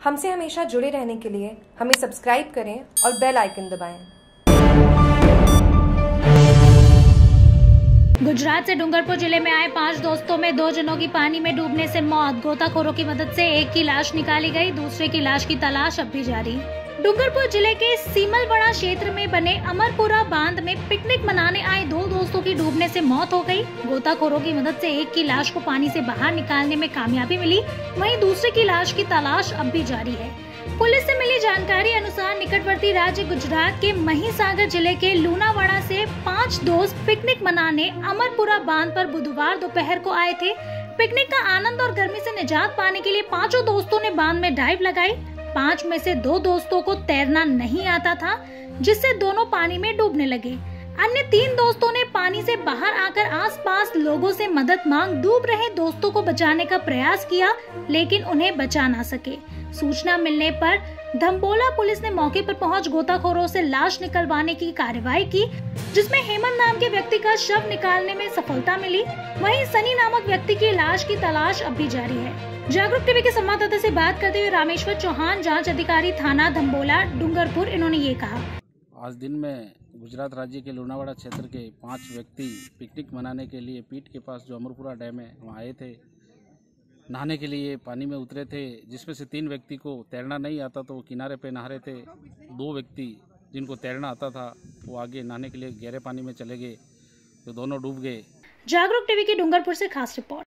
हमसे हमेशा जुड़े रहने के लिए हमें सब्सक्राइब करें और बेल आइकन दबाएँ। गुजरात से डूंगरपुर ज़िले में आए पाँच दोस्तों में दो जनों की पानी में डूबने से मौत गोताखोरों की मदद से एक की लाश निकाली गई, दूसरे की लाश की तलाश अब भी जारी डूंगरपुर ज़िले के सीमलवाड़ा क्षेत्र में बने अमरपुरा बाँध में पिकनिक मनाने आए दो दोस्तों की डूबने से मौत हो गई। गोताखोरों की मदद से एक की लाश को पानी से बाहर निकालने में कामयाबी मिली, वहीं दूसरे की लाश की तलाश अब भी जारी है। पुलिस से मिली जानकारी अनुसार निकटवर्ती राज्य गुजरात के महीसागर ज़िले के लूनावाड़ा से पाँच दोस्त पिकनिक मनाने अमरपुरा बाँध पर बुधवार दोपहर को आए थे। पिकनिक का आनंद और गर्मी से निजात पाने के लिए पाँचों दोस्तों ने बाँध में डाइव लगाई। पाँच में से दो दोस्तों को तैरना नहीं आता था, जिससे दोनों पानी में डूबने लगे। अन्य तीन दोस्तों ने पानी से बाहर आकर आसपास लोगों से मदद मांग डूब रहे दोस्तों को बचाने का प्रयास किया, लेकिन उन्हें बचा ना सके। सूचना मिलने पर धम्बोला पुलिस ने मौके पर पहुँच गोताखोरों से लाश निकलवाने की कार्रवाई की, जिसमें हेमंत नाम के व्यक्ति का शव निकालने में सफलता मिली। वहीं सनी नामक व्यक्ति की लाश की तलाश अब भी जारी है। जागरूक टीवी के संवाददाता से बात करते हुए रामेश्वर चौहान, जाँच अधिकारी थाना धम्बोला डूंगरपुर, इन्होंने ये कहा। आज दिन में गुजरात राज्य के लूनावाड़ा क्षेत्र के पाँच व्यक्ति पिकनिक मनाने के लिए पीठ के पास जो अमरपुरा डैम है, वहाँ आए थे। नहाने के लिए पानी में उतरे थे, जिसमें से तीन व्यक्ति को तैरना नहीं आता तो वो किनारे पे नहा रहे थे। दो व्यक्ति जिनको तैरना आता था, वो आगे नहाने के लिए गहरे पानी में चले गए तो दोनों डूब गए। जागरूक टीवी की डूंगरपुर से खास रिपोर्ट।